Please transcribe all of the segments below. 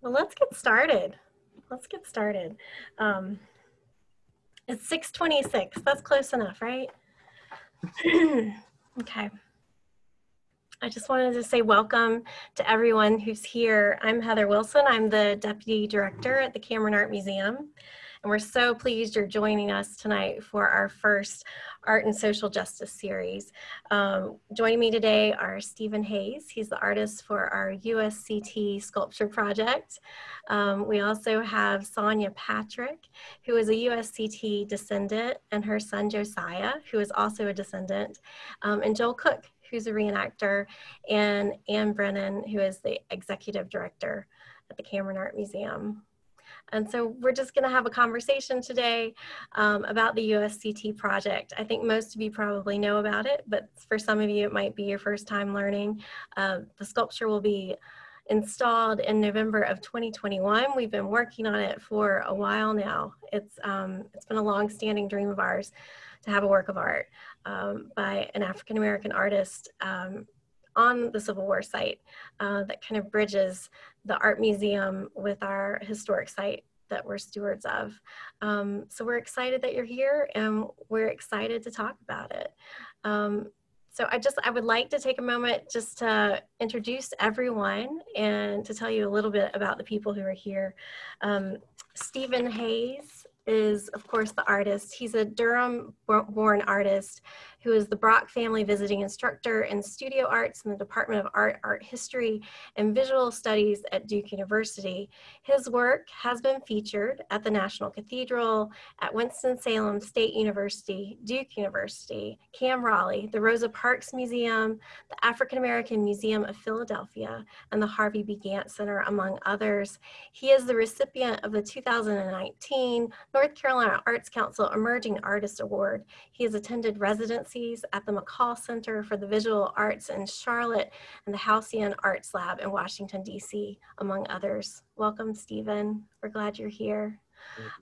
Well, let's get started. Let's get started. Um, it's 626. That's close enough, right? okay. I just wanted to say welcome to everyone who's here. I'm Heather Wilson. I'm the Deputy Director at the Cameron Art Museum. And we're so pleased you're joining us tonight for our first Art and Social Justice series. Um, joining me today are Stephen Hayes. He's the artist for our USCT sculpture project. Um, we also have Sonya Patrick, who is a USCT descendant, and her son Josiah, who is also a descendant, um, and Joel Cook, who's a reenactor, and Anne Brennan, who is the executive director at the Cameron Art Museum. And so we're just going to have a conversation today um, about the USCT project. I think most of you probably know about it, but for some of you it might be your first time learning. Uh, the sculpture will be installed in November of 2021. We've been working on it for a while now. It's, um, it's been a long-standing dream of ours to have a work of art um, by an African-American artist um, on the Civil War site uh, that kind of bridges the art museum with our historic site that we're stewards of. Um, so we're excited that you're here and we're excited to talk about it. Um, so I just, I would like to take a moment just to introduce everyone and to tell you a little bit about the people who are here. Um, Stephen Hayes is, of course, the artist. He's a Durham born artist who is the Brock Family Visiting Instructor in Studio Arts in the Department of Art, Art History, and Visual Studies at Duke University. His work has been featured at the National Cathedral, at Winston-Salem State University, Duke University, Cam Raleigh, the Rosa Parks Museum, the African American Museum of Philadelphia, and the Harvey B. Gantt Center, among others. He is the recipient of the 2019 North Carolina Arts Council Emerging Artist Award. He has attended residency residencies at the McColl Center for the Visual Arts in Charlotte and the Halcyon Arts Lab in Washington, D.C., among others. Welcome, Stephen. We're glad you're here.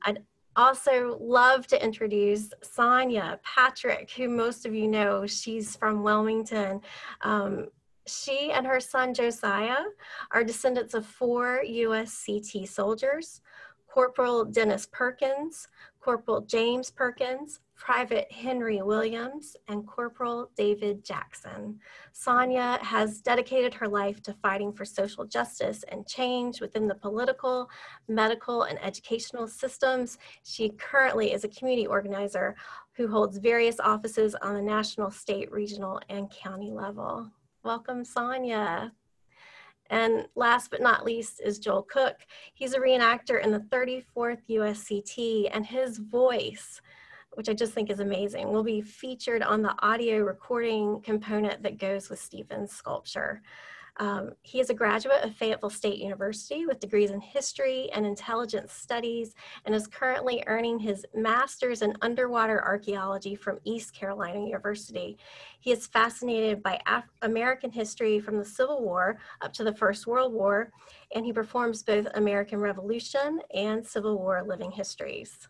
I'd also love to introduce Sonya Patrick, who most of you know. She's from Wilmington. Um, she and her son Josiah are descendants of four USCT soldiers, Corporal Dennis Perkins, Corporal James Perkins, Private Henry Williams, and Corporal David Jackson. Sonya has dedicated her life to fighting for social justice and change within the political, medical, and educational systems. She currently is a community organizer who holds various offices on the national, state, regional, and county level. Welcome, Sonya. And last but not least is Joel Cook. He's a reenactor in the 34th USCT, and his voice which I just think is amazing, will be featured on the audio recording component that goes with Stephen's sculpture. Um, he is a graduate of Fayetteville State University with degrees in history and intelligence studies and is currently earning his master's in underwater archaeology from East Carolina University. He is fascinated by Af American history from the Civil War up to the First World War, and he performs both American Revolution and Civil War living histories.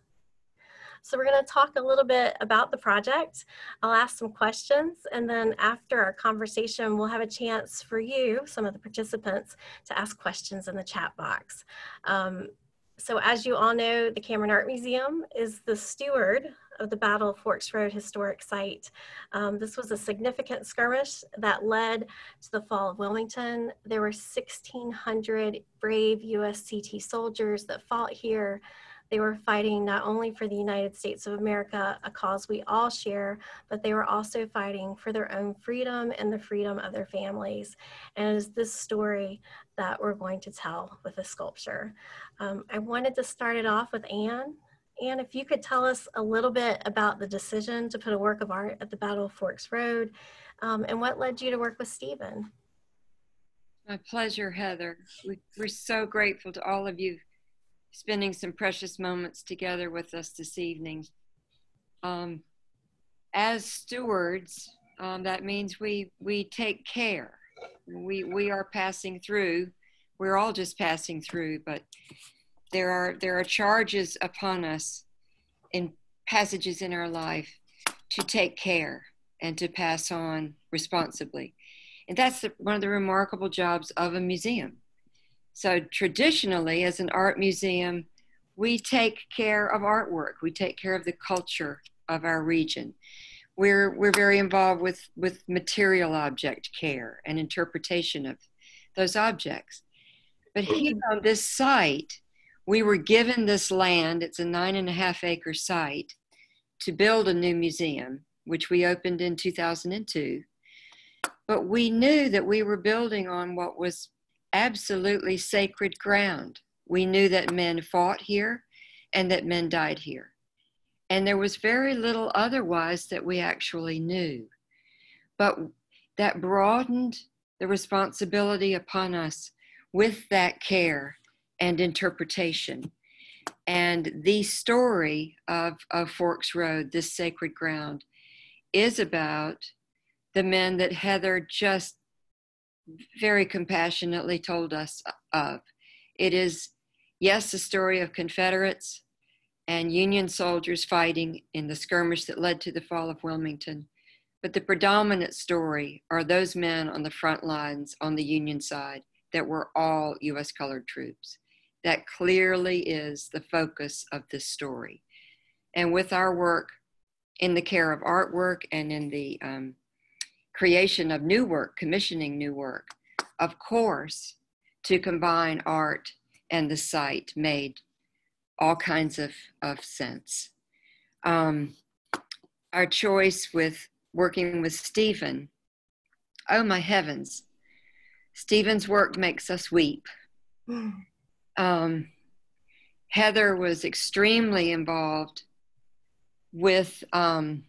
So we're going to talk a little bit about the project. I'll ask some questions and then after our conversation, we'll have a chance for you, some of the participants, to ask questions in the chat box. Um, so as you all know, the Cameron Art Museum is the steward of the Battle of Forks Road Historic Site. Um, this was a significant skirmish that led to the fall of Wilmington. There were 1,600 brave USCT soldiers that fought here they were fighting not only for the United States of America, a cause we all share, but they were also fighting for their own freedom and the freedom of their families. And it is this story that we're going to tell with a sculpture. Um, I wanted to start it off with Anne. Anne, if you could tell us a little bit about the decision to put a work of art at the Battle of Forks Road um, and what led you to work with Stephen. My pleasure, Heather. We, are so grateful to all of you spending some precious moments together with us this evening. Um, as stewards, um, that means we, we take care. We, we are passing through. We're all just passing through, but there are, there are charges upon us in passages in our life to take care and to pass on responsibly. And that's the, one of the remarkable jobs of a museum So, traditionally, as an art museum, we take care of artwork, we take care of the culture of our region. We're, we're very involved with, with material object care and interpretation of those objects. But here on this site, we were given this land, it's a nine and a half acre site, to build a new museum, which we opened in 2002. But we knew that we were building on what was absolutely sacred ground. We knew that men fought here and that men died here. And there was very little otherwise that we actually knew. But that broadened the responsibility upon us with that care and interpretation. And the story of, of Forks Road, this sacred ground, is about the men that Heather just very compassionately told us of. It is, yes, a story of Confederates and Union soldiers fighting in the skirmish that led to the fall of Wilmington. But the predominant story are those men on the front lines on the Union side that were all US colored troops. That clearly is the focus of this story. And with our work in the care of artwork and in the um, creation of new work, commissioning new work. Of course, to combine art and the site made all kinds of, of sense. Um, our choice with working with Stephen, oh my heavens, Stephen's work makes us weep. Um, Heather was extremely involved with um,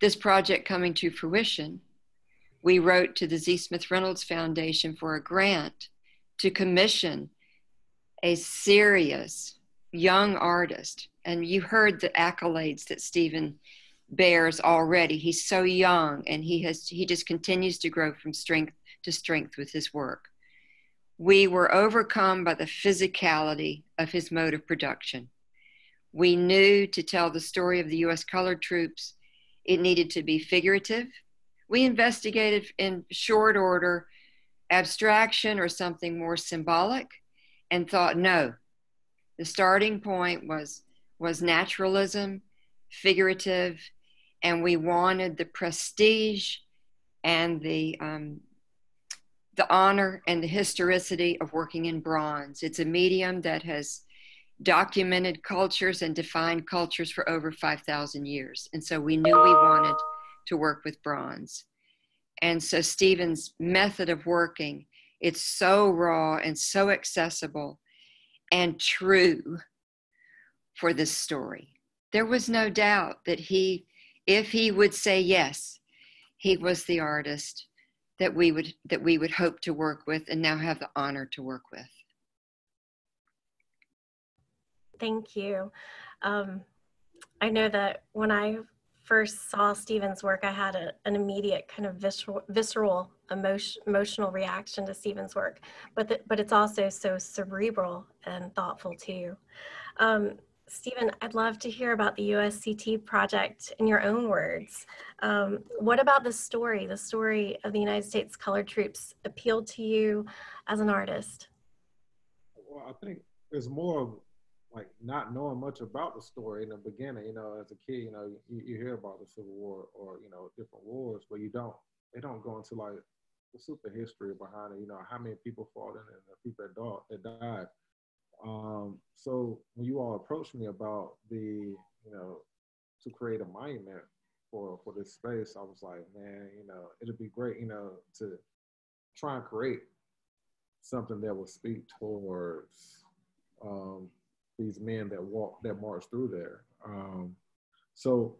this project coming to fruition we wrote to the Z. Smith Reynolds Foundation for a grant to commission a serious young artist. And you heard the accolades that Stephen bears already. He's so young and he has he just continues to grow from strength to strength with his work. We were overcome by the physicality of his mode of production. We knew to tell the story of the US colored troops, it needed to be figurative, we investigated in short order abstraction or something more symbolic and thought no the starting point was was naturalism figurative and we wanted the prestige and the um, the honor and the historicity of working in bronze. It's a medium that has documented cultures and defined cultures for over 5000 years. And so we knew we wanted to work with bronze. And so Stephen's method of working, it's so raw and so accessible and true for this story. There was no doubt that he, if he would say yes, he was the artist that we would that we would hope to work with and now have the honor to work with. Thank you. Um, I know that when I first saw Stephen's work, I had a, an immediate kind of visceral, visceral emotion, emotional reaction to Stephen's work, but, the, but it's also so cerebral and thoughtful too. Um, Stephen, I'd love to hear about the USCT project in your own words. Um, what about the story, the story of the United States colored troops appealed to you as an artist? Well, I think it's more of like not knowing much about the story in the beginning. You know, as a kid, you know, you, you hear about the Civil War or you know different wars, but you don't. They don't go into like the super history behind it. You know, how many people fought in it, and the people that. That died. Um, so when you all approached me about the, you know, to create a monument for for this space, I was like, man, you know, it'd be great, you know, to try and create something that will speak towards um, these men that walk that march through there. Um, so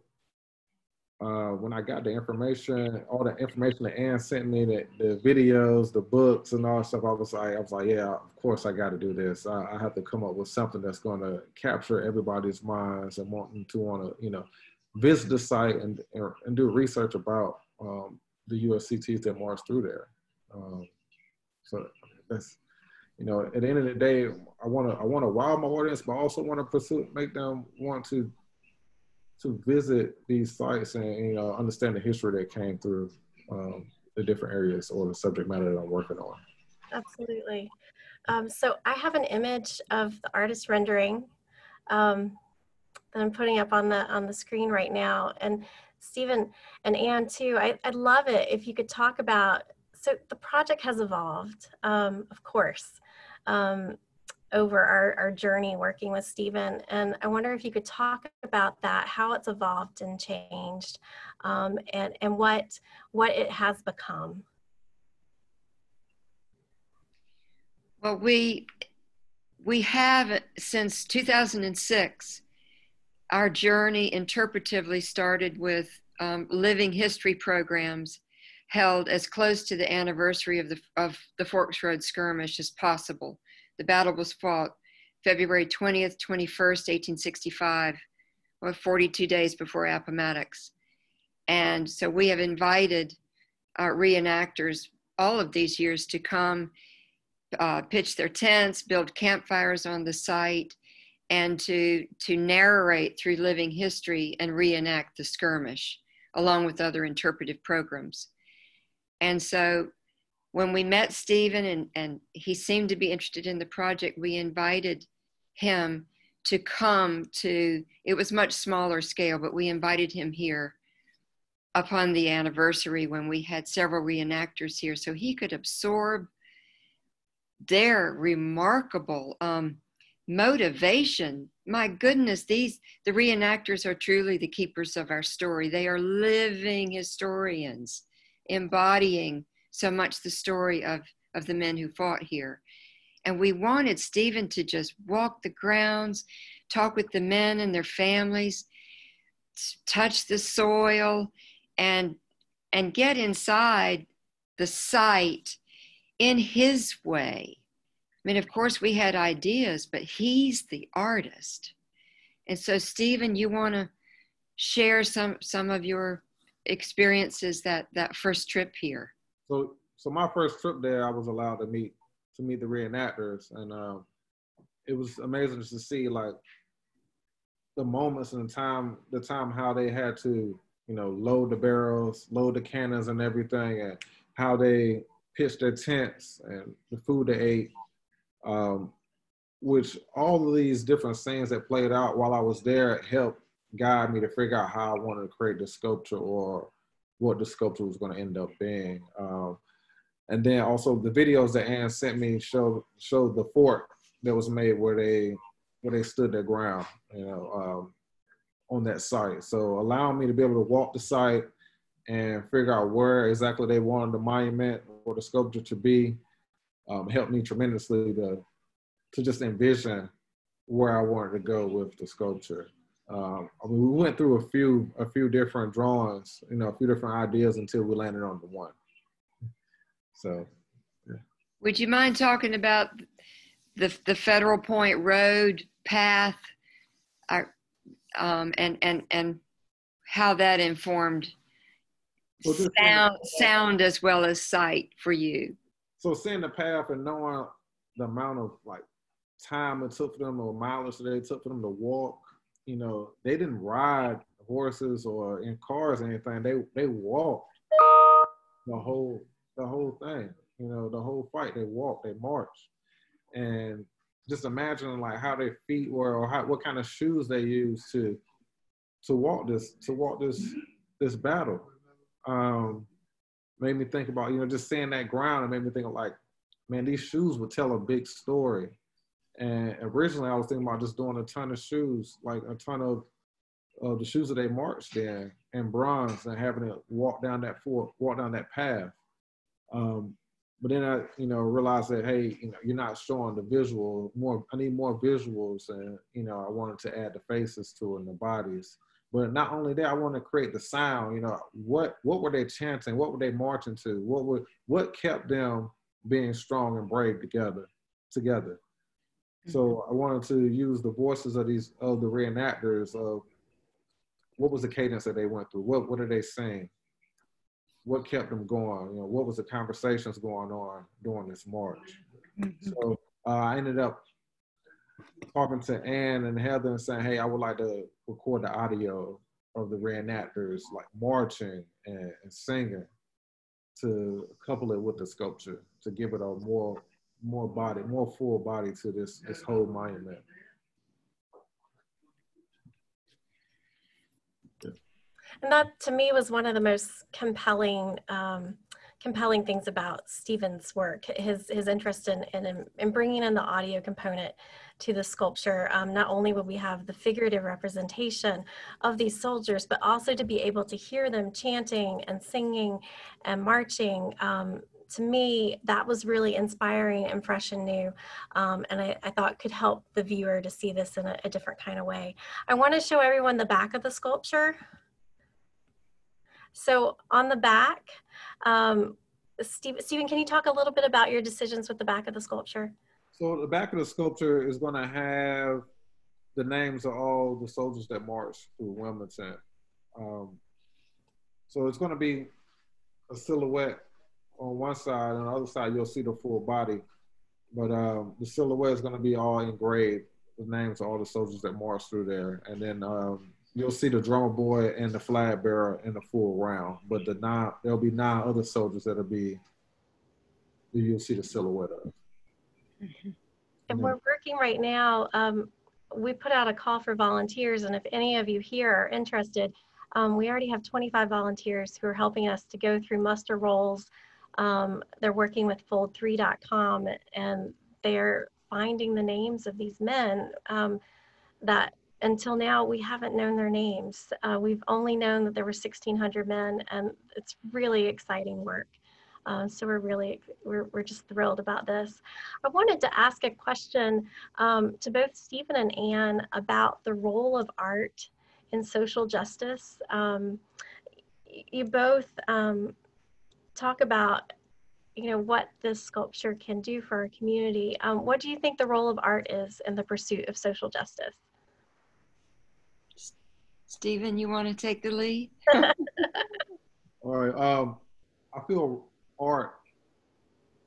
uh, when I got the information, all the information that Anne sent me, the, the videos, the books, and all that stuff, I was like, I was like, yeah, of course I got to do this. I, I, have to come up with something that's going to capture everybody's minds and want them to want to, you know, visit the site and and do research about um, the USCTs that march through there. Um, so that's you know, at the end of the day, I want to I want to wow my audience, but I also want to pursue make them want to to visit these sites and you know understand the history that came through um, the different areas or the subject matter that I'm working on. Absolutely. Um, so I have an image of the artist rendering um, that I'm putting up on the on the screen right now. And Stephen and Anne too, I, would love it if you could talk about, so the project has evolved, um, of course, um, over our, our journey working with Stephen. And I wonder if you could talk about that, how it's evolved and changed um, and, and what, what it has become. Well, we we have since 2006. Our journey interpretively started with um, living history programs held as close to the anniversary of the of the Forks Road skirmish as possible. The battle was fought February 20th, 21st, 1865, or 42 days before Appomattox. And so we have invited our reenactors all of these years to come uh, pitch their tents, build campfires on the site, and to, to narrate through living history and reenact the skirmish, along with other interpretive programs. And so when we met Stephen and, and he seemed to be interested in the project, we invited him to come to, it was much smaller scale, but we invited him here upon the anniversary when we had several reenactors here so he could absorb their remarkable um, motivation. My goodness, these the reenactors are truly the keepers of our story. They are living historians, embodying so much the story of, of the men who fought here. And we wanted Stephen to just walk the grounds, talk with the men and their families, touch the soil, and and get inside the site in his way. I mean, of course, we had ideas, but he's the artist. And so, Stephen, you want to share some some of your experiences that that first trip here? So, so my first trip there, I was allowed to meet to meet the reenactors, and um, it was amazing to see like the moments and the time, the time how they had to, you know, load the barrels, load the cannons, and everything, and how they pitched their tents and the food they ate, um, which all of these different scenes that played out while I was there helped guide me to figure out how I wanted to create the sculpture or what the sculpture was going to end up being. Um, and then also the videos that Anne sent me showed showed the fort that was made where they where they stood their ground, you know, um, on that site. So allowing me to be able to walk the site and figure out where exactly they wanted the monument or the sculpture to be um, helped me tremendously to to just envision where I wanted to go with the sculpture. Um, I mean, we went through a few a few different drawings, you know, a few different ideas until we landed on the one. So, yeah. would you mind talking about the the Federal Point Road path, um, and and and how that informed well, sound sound as well as sight for you? So seeing the path and knowing the amount of like time it took for them or mileage that it took for them to walk you know, they didn't ride horses or in cars or anything. They they walked the whole the whole thing. You know, the whole fight. They walked, they marched, and just imagining like how their feet were or how, what kind of shoes they used to to walk this to walk this this battle. Um, made me think about you know just seeing that ground. It made me think of like, man, these shoes would tell a big story and originally, I was thinking about just doing a ton of shoes, like a ton of uh, the shoes that they marched in in bronze, and having it walk down that walk down that path. Um, but then I, you know, realized that hey, you know, you're not showing the visual. More, I need more visuals, and you know, I wanted to add the faces to it and the bodies. But not only that, I want to create the sound. You know, what what were they chanting? What were they marching to? What would what kept them being strong and brave together? Together. So I wanted to use the voices of these of the reenactors of what was the cadence that they went through? What what are they saying? What kept them going? You know, what was the conversations going on during this march? Mm-hmm. So uh, I ended up talking to Anne and Heather and saying, "Hey, I would like to record the audio of the reenactors like marching and, and singing to couple it with the sculpture to give it a more more body, more full body to this this whole monument. And that to me was one of the most compelling um, compelling things about Stephen's work, his his interest in, in, in bringing in the audio component to the sculpture. Um, not only would we have the figurative representation of these soldiers, but also to be able to hear them chanting and singing and marching. Um, to me, that was really inspiring and fresh and new, um, and I, I, thought could help the viewer to see this in a, a different kind of way. I want to show everyone the back of the sculpture. So on the back, um, Steve, Stephen, can you talk a little bit about your decisions with the back of the sculpture? So the back of the sculpture is going to have the names of all the soldiers that marched through Wilmington. Um, so it's going to be a silhouette on one side, and on the other side you'll see the full body. But um, the silhouette is going to be all engraved, the names of all the soldiers that marched through there, and then um, you'll see the drummer boy and the flag bearer in the full round, but the nine there'll be nine other soldiers that'll be you'll see the silhouette of. Mm-hmm. And we're working right now. Um, we put out a call for volunteers, and if any of you here are interested, um, we already have 25 volunteers who are helping us to go through muster rolls. Um, they're working with fold3.com and they're finding the names of these men um, that until now, we haven't known their names. Uh, we've only known that there were 1,600 men, and it's really exciting work. Uh, so we're really, we're, we're just thrilled about this. I wanted to ask a question um, to both Stephen and Anne about the role of art in social justice. Um, you both um, talk about you know what this sculpture can do for our community. Um, what do you think the role of art is in the pursuit of social justice? Stephen, you want to take the lead? All right. Um, I feel art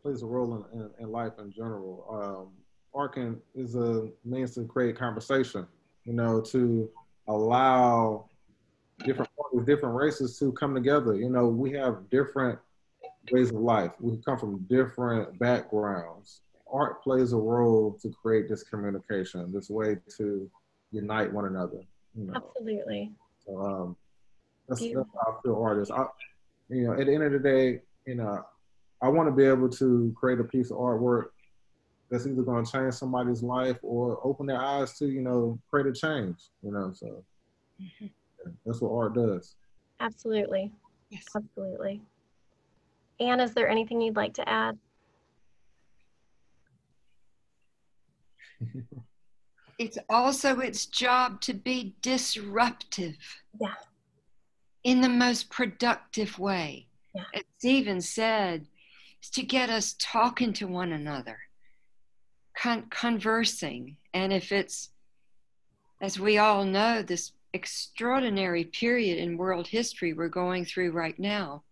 plays a role in, in, in life in general. Um, art can, is a means to create conversation, you know, to allow different parties, different races to come together. You know, we have different ways of life. We come from different backgrounds. Art plays a role to create this communication, this way to unite one another. You know. Absolutely. So um, that's, that's how I feel artists. I, you know, at the end of the day, you know, I want to be able to create a piece of artwork that's either going to change somebody's life or open their eyes to, you know, create a change. You know, so mm-hmm. yeah, that's what art does. Absolutely. Yes. Absolutely. Anne, is there anything you'd like to add? it's also its job to be disruptive. Yeah. In the most productive way. Yeah. As Stephen said, is to get us talking to one another, con- conversing. And if it's, as we all know, this extraordinary period in world history we're going through right now,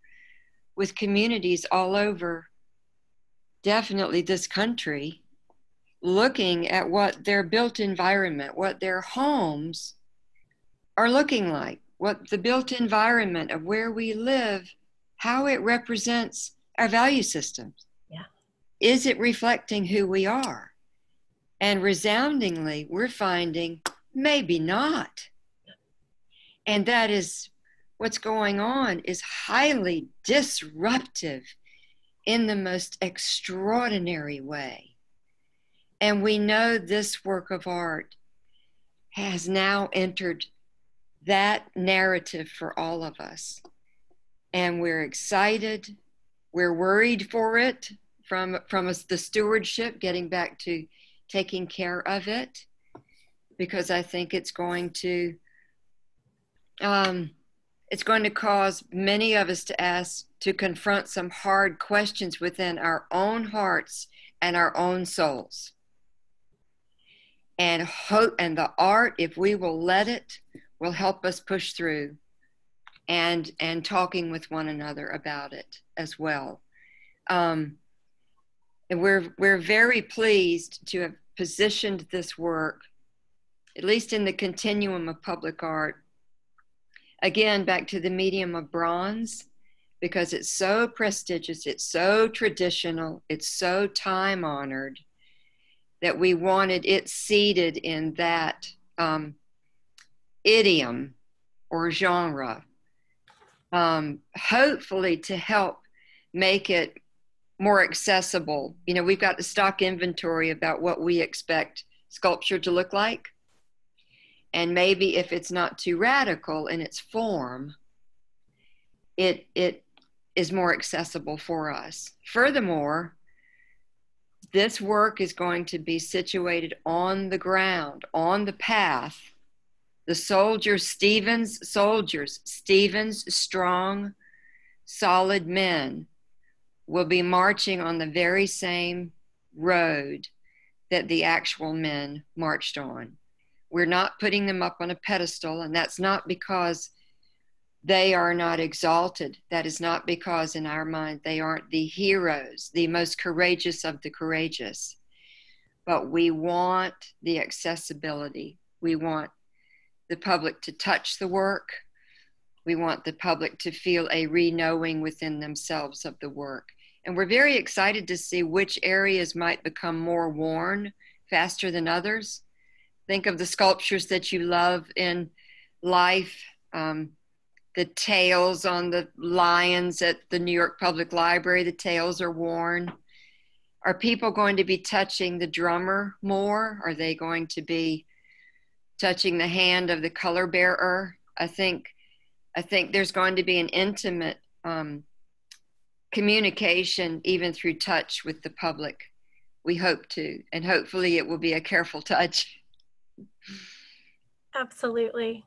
with communities all over, definitely this country, looking at what their built environment, what their homes are looking like, what the built environment of where we live, how it represents our value systems. Yeah. Is it reflecting who we are? And resoundingly, we're finding maybe not. And that is what's going on is highly disruptive in the most extraordinary way. And we know this work of art has now entered that narrative for all of us. And we're excited, we're worried for it from, from us, the stewardship, getting back to taking care of it, because I think it's going to. Um, it's going to cause many of us to ask to confront some hard questions within our own hearts and our own souls. And hope and the art if we will let it will help us push through and and talking with one another about it as well. Um, and we're we're very pleased to have positioned this work at least in the continuum of public art again back to the medium of bronze because it's so prestigious, it's so traditional, it's so time honored that we wanted it seated in that um, idiom or genre, um, hopefully to help make it more accessible. You know, we've got the stock inventory about what we expect sculpture to look like. And maybe if it's not too radical in its form, it, it is more accessible for us. Furthermore, this work is going to be situated on the ground, on the path. The soldiers, Stevens soldiers, Stevens strong, solid men will be marching on the very same road that the actual men marched on. We're not putting them up on a pedestal, and that's not because they are not exalted. That is not because, in our mind, they aren't the heroes, the most courageous of the courageous. But we want the accessibility. We want the public to touch the work. We want the public to feel a re knowing within themselves of the work. And we're very excited to see which areas might become more worn faster than others. Think of the sculptures that you love in life, um, the tails on the lions at the New York Public Library, the tails are worn. Are people going to be touching the drummer more? Are they going to be touching the hand of the color bearer? I think, I think there's going to be an intimate um, communication, even through touch with the public. We hope to, and hopefully it will be a careful touch. Absolutely.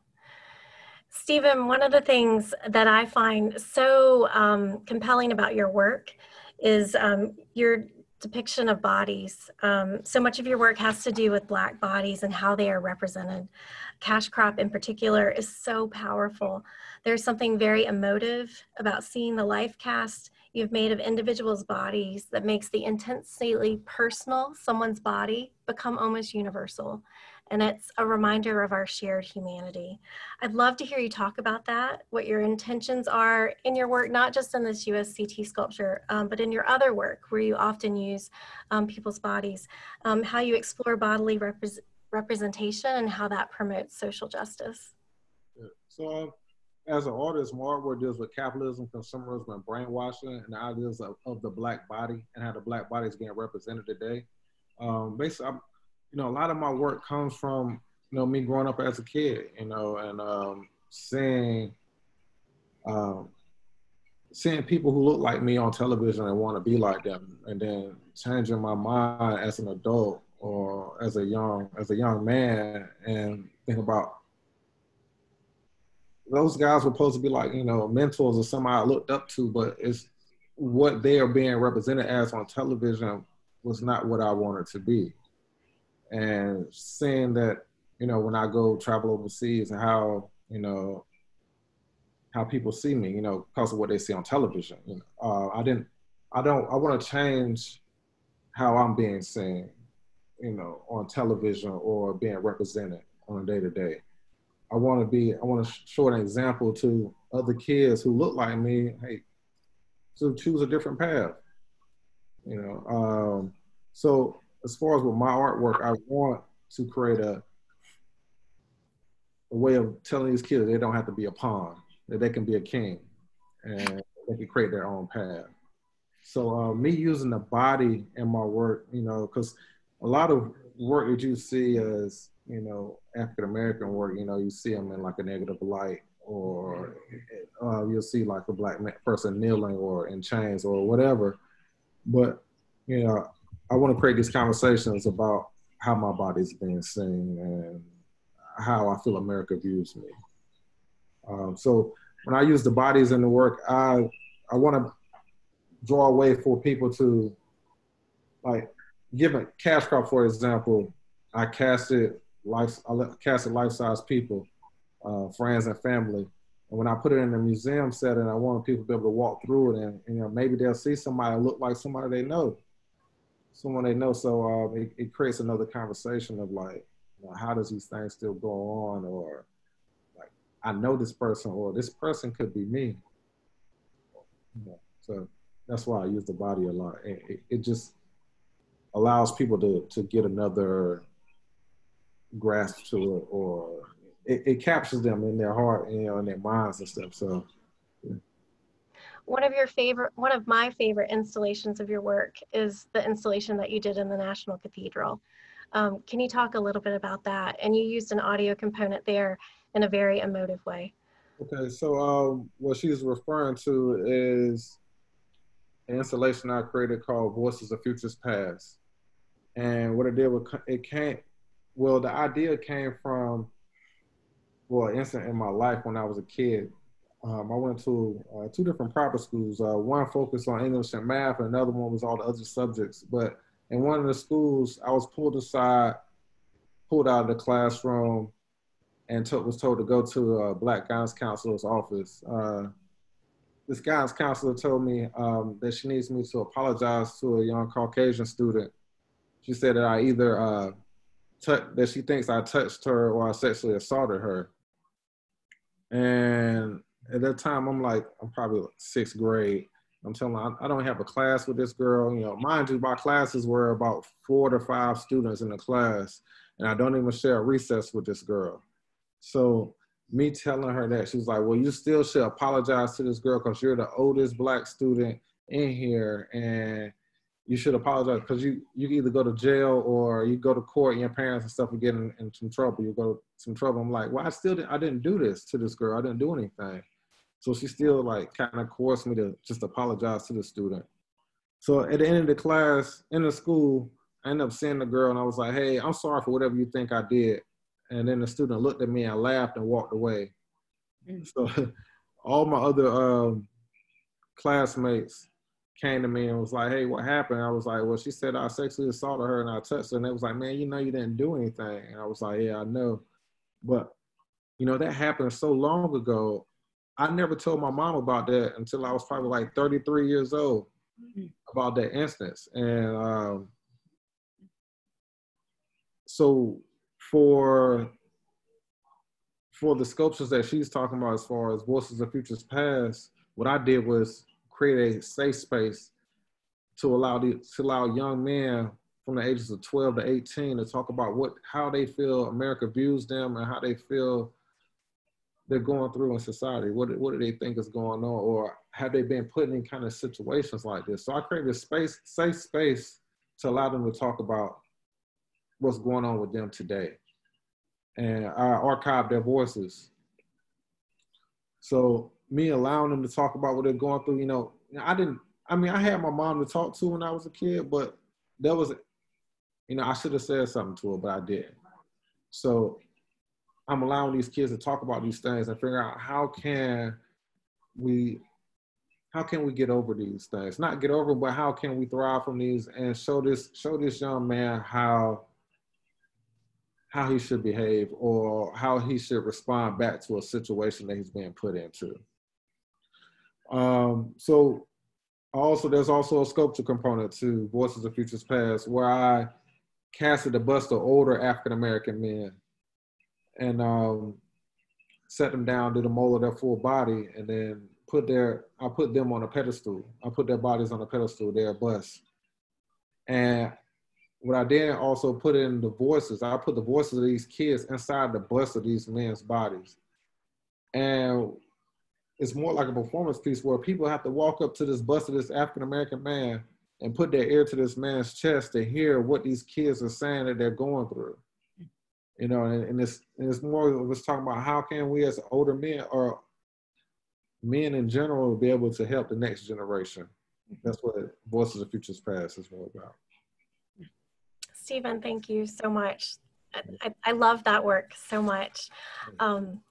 Stephen, one of the things that I find so um, compelling about your work is um, your depiction of bodies. Um, so much of your work has to do with Black bodies and how they are represented. Cash Crop, in particular, is so powerful. There's something very emotive about seeing the life cast you've made of individuals' bodies that makes the intensely personal, someone's body, become almost universal. And it's a reminder of our shared humanity. I'd love to hear you talk about that, what your intentions are in your work, not just in this USCT sculpture, um, but in your other work where you often use um, people's bodies, um, how you explore bodily repre representation and how that promotes social justice. So as an artist, my artwork deals with capitalism, consumerism, and brainwashing, and the ideas of, of the black body and how the black body is being represented today. Um, basically, I'm, you know, a lot of my work comes from, you know, me growing up as a kid, you know, and um, seeing, um, seeing people who look like me on television and want to be like them, and then changing my mind as an adult or as a young as a young man and think about those guys were supposed to be like you know mentors or somebody I looked up to, but it's what they are being represented as on television was not what I wanted to be. And seeing that, you know, when I go travel overseas and how, you know, how people see me, you know, because of what they see on television. You know, uh, I didn't, I don't, I want to change how I'm being seen, you know, on television or being represented on a day to day. I want to be, I want to show an example to other kids who look like me. Hey, to choose a different path. You know, um, so as far as with my artwork, I want to create a a way of telling these kids they don't have to be a pawn, that they can be a king, and they can create their own path. So uh, me using the body in my work, you know, because a lot of work that you see as you know, African American work, you know, you see them in like a negative light, or uh, you'll see like a black person kneeling or in chains or whatever. But you know, I want to create these conversations about how my body's being seen and how I feel America views me. Um, so when I use the bodies in the work, I I want to draw a way for people to like given cash crop for example i casted life, I cast casted life-size people, uh, friends and family. And when I put it in a museum setting, I want people to be able to walk through it and, and you know, maybe they'll see somebody look like somebody they know, someone they know. So uh, it, it, creates another conversation of like, you know, how does these things still go on? Or like, I know this person or this person could be me. So that's why I use the body a lot. It, it, it just allows people to to get another grasp to it, or it, it captures them in their heart, you know, in their minds and stuff. So one of your favorite one of my favorite installations of your work is the installation that you did in the national cathedral. Um, can you talk a little bit about that? And you used an audio component there in a very emotive way. Okay so um, what she's referring to is an installation i created called voices of futures past. And what it did was it came well the idea came from well an incident in my life when i was a kid um, I went to uh, two different private schools. Uh, one focused on English and math, and another one was all the other subjects. But in one of the schools, I was pulled aside, pulled out of the classroom, and to, was told to go to a black guidance counselor's office. Uh, this guidance counselor told me um, that she needs me to apologize to a young Caucasian student. She said that I either uh, t- that she thinks I touched her or I sexually assaulted her. And at that time, I'm like, I'm probably sixth grade. I'm telling I, don't have a class with this girl. You know, mind you, my classes were about four to five students in the class, and I don't even share a recess with this girl. So me telling her that, she was like, well, you still should apologize to this girl because you're the oldest black student in here, and you should apologize because you you either go to jail or you go to court and your parents and stuff will get in, in some trouble. You go to some trouble. I'm like, well, I still didn't, I didn't do this to this girl. I didn't do anything. So she still like kind of coerced me to just apologize to the student. So at the end of the class in the school, I ended up seeing the girl and I was like, hey, I'm sorry for whatever you think I did. And then the student looked at me and laughed and walked away. Mm. So all my other um, classmates came to me and was like, hey, what happened? I was like, well, she said I sexually assaulted her and I touched her. And they was like, man, you know, you didn't do anything. And I was like, yeah, I know. But, you know, that happened so long ago. I never told my mom about that until I was probably like 33 years old about that instance. And um, so for for the sculptures that she's talking about as far as voices of futures past, what I did was create a safe space to allow the to allow young men from the ages of 12 to 18 to talk about what how they feel America views them and how they feel they're going through in society. What what do they think is going on, or have they been put in kind of situations like this? So I created a space, safe space, to allow them to talk about what's going on with them today, and I archive their voices. So me allowing them to talk about what they're going through, you know, I didn't. I mean, I had my mom to talk to when I was a kid, but there was, you know, I should have said something to her, but I didn't. So I'm allowing these kids to talk about these things and figure out how can we how can we get over these things? Not get over, but how can we thrive from these and show this show this young man how how he should behave or how he should respond back to a situation that he's being put into. Um, so also there's also a sculpture component to Voices of Futures Past where I casted a bust of older African American men and um, set them down, did a mold of their full body, and then put their I put them on a pedestal. I put their bodies on a pedestal, their bust. And what I did also put in the voices, I put the voices of these kids inside the bust of these men's bodies. And it's more like a performance piece where people have to walk up to this bust of this African American man and put their ear to this man's chest to hear what these kids are saying that they're going through you know, and, and it's and it's more of us talking about how can we as older men or men in general be able to help the next generation. That's what Voices of Futures Past is all about. Stephen, thank you so much. I, I love that work so much. Um,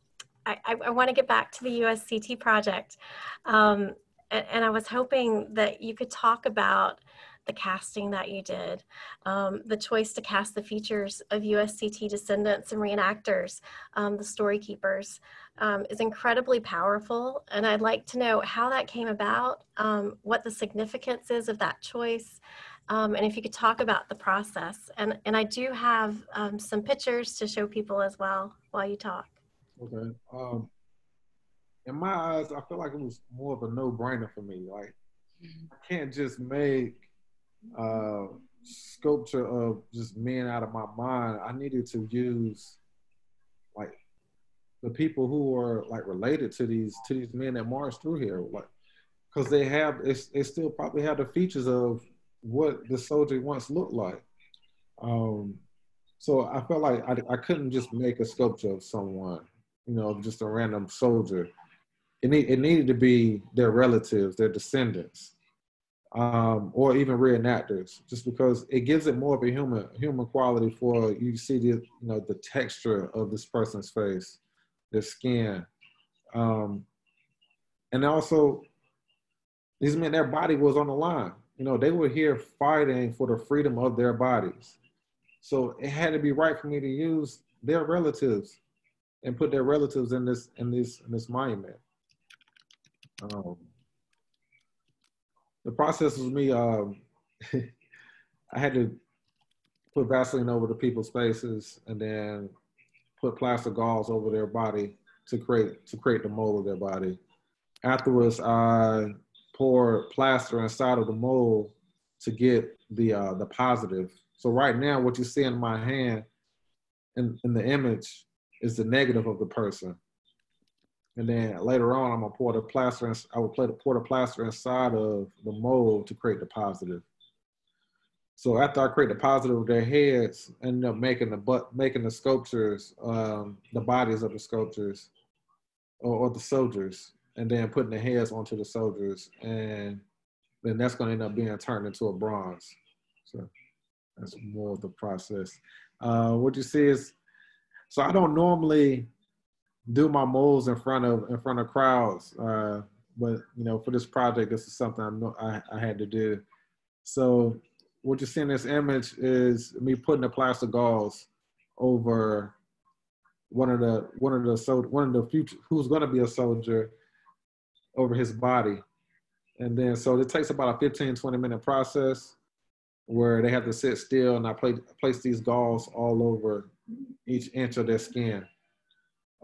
I, I, I want to get back to the USCT project. Um, and, and, I was hoping that you could talk about the casting that you did, um, the choice to cast the features of USCT descendants and reenactors, um, the story keepers, um, is incredibly powerful. And I'd like to know how that came about, um, what the significance is of that choice, um, and if you could talk about the process. And, and I do have um, some pictures to show people as well while you talk. Okay. in my eyes, I feel like it was more of a no-brainer for me. Like I can't just make uh, sculpture of just men out of my mind. I needed to use like the people who are like related to these to these men that marched through here, like because they have they still probably have the features of what the soldier once looked like. Um, so I felt like I, I couldn't just make a sculpture of someone, you know, just a random soldier. It, need, it needed to be their relatives, their descendants, um, or even reenactors, just because it gives it more of a human human quality for you see the you know the texture of this person's face, their skin, um, and also these men their body was on the line. You know they were here fighting for the freedom of their bodies so it had to be right for me to use their relatives and put their relatives in this in this in this monument. Um, the process was me. Um, I had to put Vaseline over the people's faces and then put plaster gauze over their body to create to create the mold of their body. Afterwards, I poured plaster inside of the mold to get the uh, the positive so right now, what you see in my hand in, in the image is the negative of the person. And then later on, I'm gonna pour the plaster. In, I will pour the plaster inside of the mold to create the positive. So after I create the positive their heads, end up making the but making the sculptures, um, the bodies of the sculptures, or, or, the soldiers, and then putting the heads onto the soldiers, and then that's going to end up being turned into a bronze. So. That's more of the process. Uh, what you see is, so I don't normally do my molds in front of in front of crowds, uh, but you know, for this project, this is something I know I, I had to do. So what you see in this image is me putting the plastic gauze over one of the one of the so one of the future who's going to be a soldier over his body and then so it takes about a 15 20 minute process where they have to sit still and I play, place these gauze all over each inch of their skin.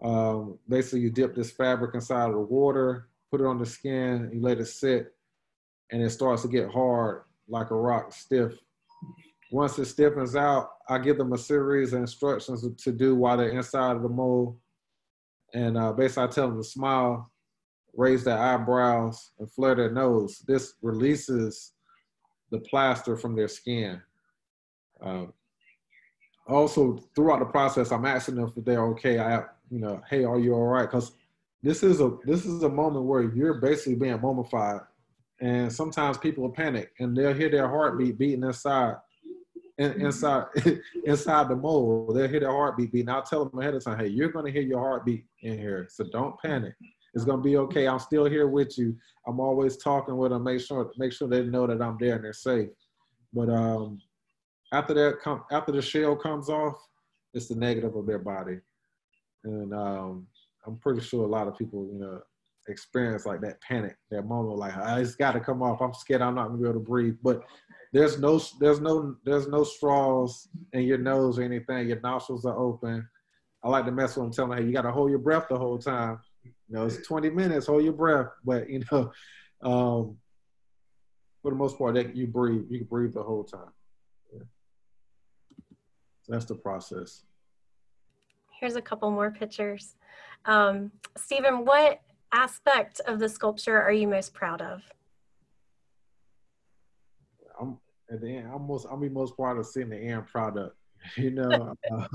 Um, basically, you dip this fabric inside of the water, put it on the skin, you let it sit, and it starts to get hard like a rock, stiff. Once it stiffens out, I give them a series of instructions to do while they're inside of the mold. And uh, basically, I tell them to smile, raise their eyebrows, and flare their nose. This releases the plaster from their skin. Um, also, throughout the process, I'm asking them if they're okay. I, you know, hey, are you all right? Because this is a this is a moment where you're basically being mummified, and sometimes people will panic and they'll hear their heartbeat beating inside, in, inside, inside the mold. They'll hear their heartbeat beating. I'll tell them ahead of time, hey, you're going to hear your heartbeat in here, so don't panic. It's gonna be okay. I'm still here with you. I'm always talking with them, make sure make sure they know that I'm there and they're safe. But um, after that, come after the shell comes off, it's the negative of their body, and um, I'm pretty sure a lot of people, you know, experience like that panic, that moment, like oh, it's got to come off. I'm scared. I'm not gonna be able to breathe. But there's no, there's no, there's no straws in your nose or anything. Your nostrils are open. I like to mess with them, telling hey, you got to hold your breath the whole time you know, it's 20 minutes, hold your breath. But, you know, um, for the most part, that you breathe, you can breathe the whole time. Yeah. That's the process. Here's a couple more pictures. Um, Stephen, what aspect of the sculpture are you most proud of? I'm at the end. I'm most. I'll be most proud of seeing the end product. You know,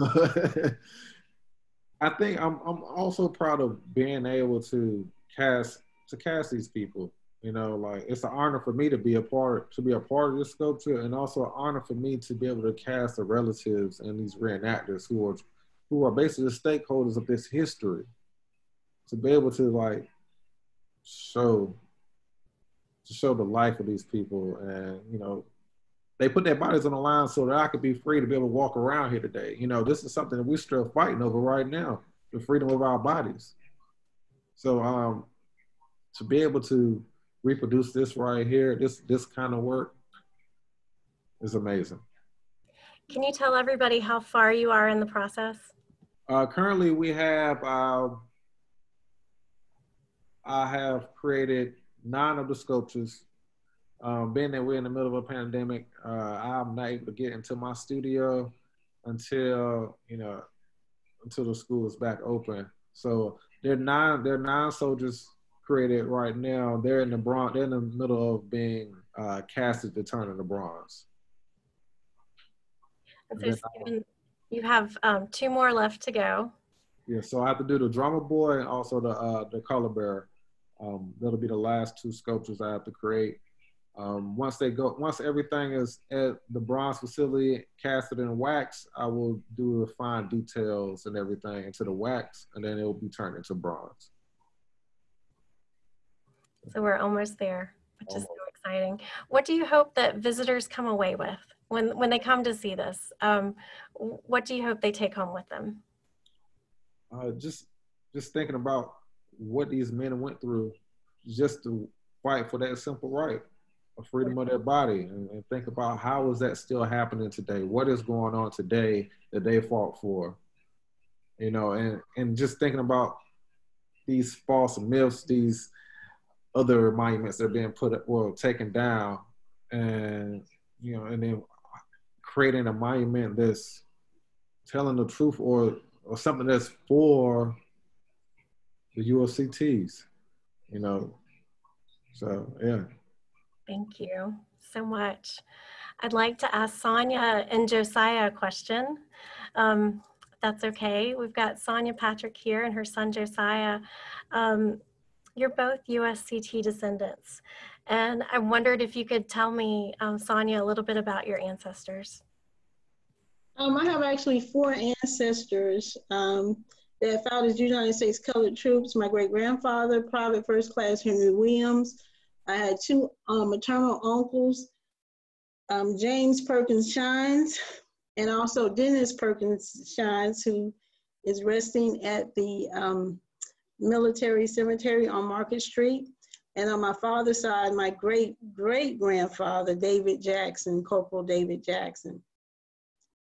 I think I'm I'm also proud of being able to cast to cast these people. You know, like it's an honor for me to be a part to be a part of this sculpture, and also an honor for me to be able to cast the relatives and these reenactors who are who are basically the stakeholders of this history. To be able to like show to show the life of these people and you know they put their bodies on the line so that I could be free to be able to walk around here today. You know, this is something that we're still fighting over right now, the freedom of our bodies. So um, to be able to reproduce this right here, this this kind of work is amazing. Can you tell everybody how far you are in the process? Uh, currently, we have uh, I have created nine of the sculptures. Um, being that we're in the middle of a pandemic, uh, I'm not able to get into my studio until you know until the school is back open. So there are nine there are nine soldiers created right now. They're in the bronze. They're in the middle of being uh, casted to turn into bronze. So Stephen, you have um, two more left to go. Yeah, so I have to do the drummer boy and also the uh, the color bearer. Um, that'll be the last two sculptures I have to create. Um, once they go, once everything is at the bronze facility casted in wax, I will do the fine details and everything into the wax, and then it will be turned into bronze. So we're almost there, which almost. is so exciting. What do you hope that visitors come away with when when they come to see this? Um, what do you hope they take home with them? Uh, just just thinking about what these men went through just to fight for that simple right of freedom of their body and, and, think about how is that still happening today what is going on today that they fought for you know and and just thinking about these false myths these other monuments that are being put up well taken down and you know and then creating a monument that's telling the truth or or something that's for the USCTs, you know. So yeah. Thank you so much. I'd like to ask Sonya and Josiah a question. Um, that's okay. We've got Sonya Patrick here and her son Josiah. Um, you're both USCT descendants. And I wondered if you could tell me, um, Sonya, a little bit about your ancestors. Um, I have actually four ancestors um, that as United States colored troops. My great grandfather, Private First Class Henry Williams. I had two um, maternal uncles, um, James Perkins Shines, and also Dennis Perkins Shines, who is resting at the um, military cemetery on Market Street. And on my father's side, my great great grandfather, David Jackson, Corporal David Jackson.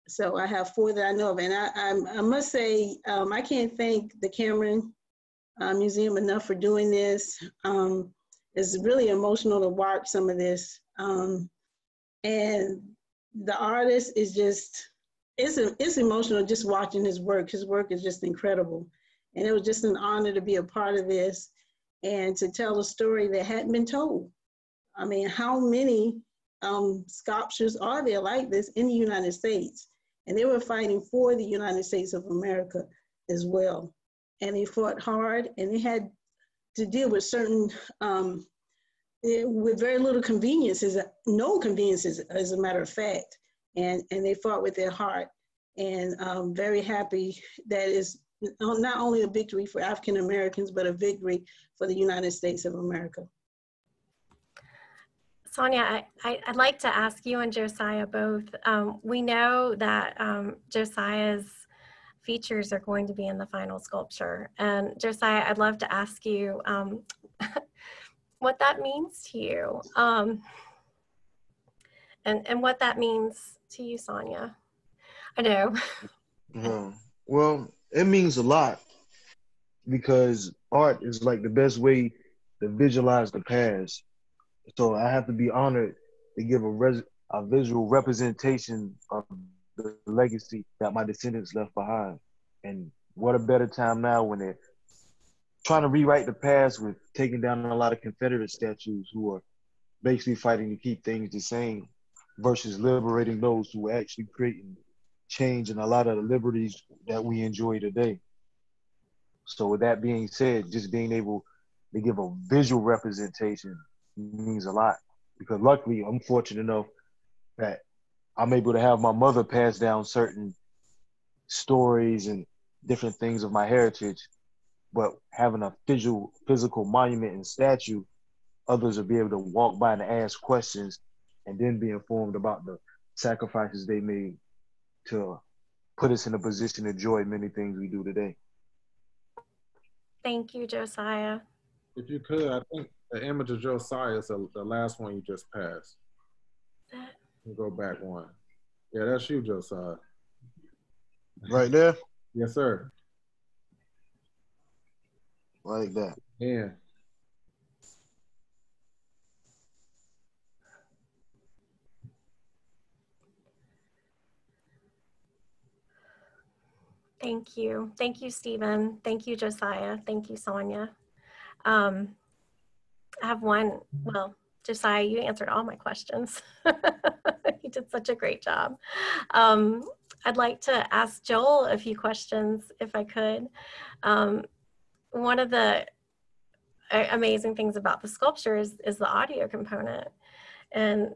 So I have four that I know of. And I, I, I must say, um, I can't thank the Cameron uh, Museum enough for doing this. Um, it's really emotional to watch some of this. Um, and the artist is just, it's, it's emotional just watching his work. His work is just incredible. And it was just an honor to be a part of this and to tell a story that hadn't been told. I mean, how many um, sculptures are there like this in the United States? And they were fighting for the United States of America as well. And they fought hard and they had to deal with certain, um, eh, with very little conveniences, no conveniences, as a matter of fact. And, and they fought with their heart. And I'm very happy that is not only a victory for African Americans, but a victory for the United States of America. Sonya, I, would like to ask you and Josiah both. Um, we know that um, Josiah's features are going to be in the final sculpture. And Josiah, I'd love to ask you um, what that means to you um, and, and what that means to you, Sonya. I know. Uh, well, it means a lot because art is like the best way to visualize the past so I have to be honored to give a, res- a visual representation of the legacy that my descendants left behind. And what a better time now when they're trying to rewrite the past with taking down a lot of Confederate statues who are basically fighting to keep things the same versus liberating those who are actually creating change and a lot of the liberties that we enjoy today. So with that being said, just being able to give a visual representation means a lot. Because luckily I'm fortunate enough that I'm able to have my mother pass down certain stories and different things of my heritage, but having a visual physical monument and statue, others will be able to walk by and ask questions and then be informed about the sacrifices they made to put us in a position to enjoy many things we do today. Thank you, Josiah. If you could, I think the image of Josiah is the, the last one you just passed. You go back one. Yeah, that's you, Josiah. Right there? Yes, sir. Like that. Yeah. Thank you. Thank you, Stephen. Thank you, Josiah. Thank you, Sonya. Um, I have one, well, Josiah, you answered all my questions. you did such a great job. Um, I'd like to ask Joel a few questions if I could. Um, one of the amazing things about the sculpture is, is the audio component. And